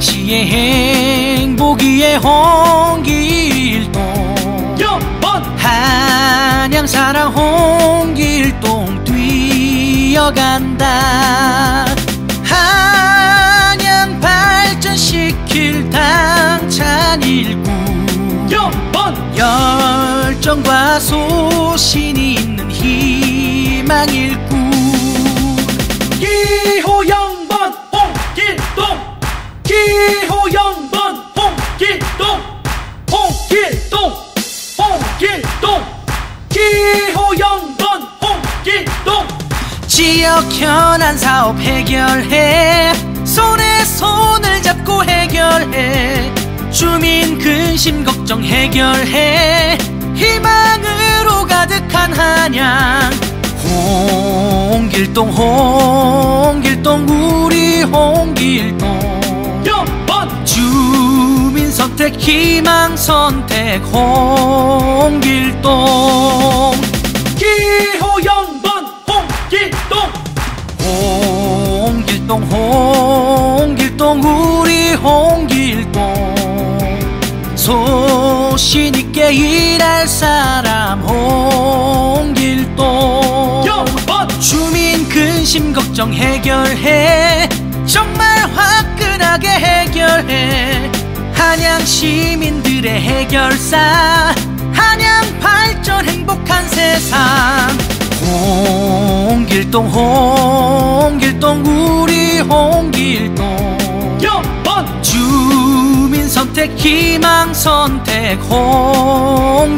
내 홍길동. 영번 한양 사랑 홍길동 뛰어간다. 한양 발전시킬 당찬 일구 열정과 소신이 있는 희망 일구 기호 영 지역 현안 사업 해결해. 손에 손을 잡고 해결해. 주민 근심 걱정 해결해. 희망으로 가득한 한양. 홍길동 홍길동 우리 홍길동. 주민 선택 희망 선택 홍길동 홍길동. 소신 있게 일할 사람 홍길동. 주민 근심 걱정 해결해. 정말 화끈하게 해결해. 한양 시민들의 해결사. 한양 발전 행복한 세상. 홍길동 홍길동 우리 홍길동 선택 희망 선택 홍길동.